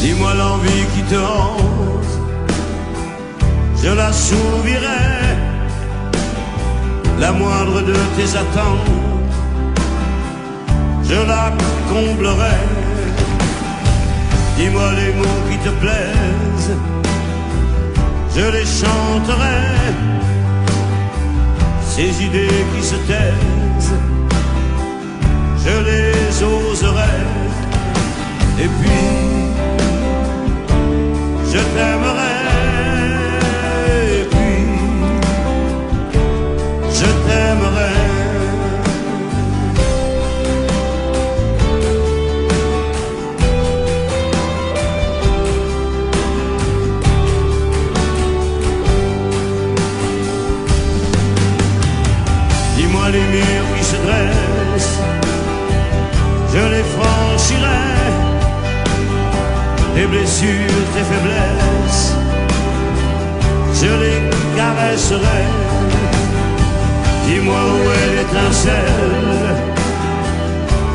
Dis-moi l'envie qui te hante, je la souvirai, la moindre de tes attentes, je la comblerai. Dis-moi les mots qui te plaisent, je les chanterai, ces idées qui se taisent, je les oserai. Et puis, je t'aimerai. Puis, je t'aimerai. Dis-moi les murs qui se dressent, tes blessures, tes faiblesses, je les caresserai. Dis-moi où est l'étincelle,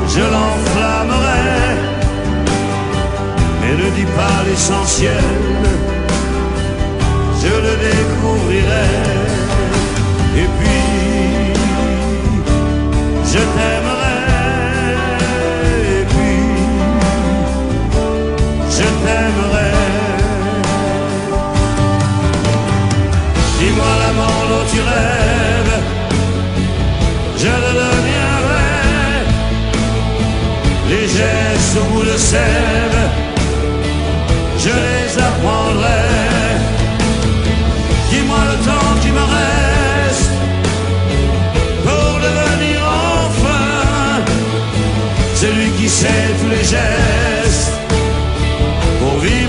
je l'enflammerai, mais ne dis pas l'essentiel, Dis-moi l'amant dont tu rêves, je le deviendrai. Les gestes au bout de sève, je les apprendrai. Dis-moi le temps qui me reste pour devenir enfin celui qui sait tous les gestes pour vivre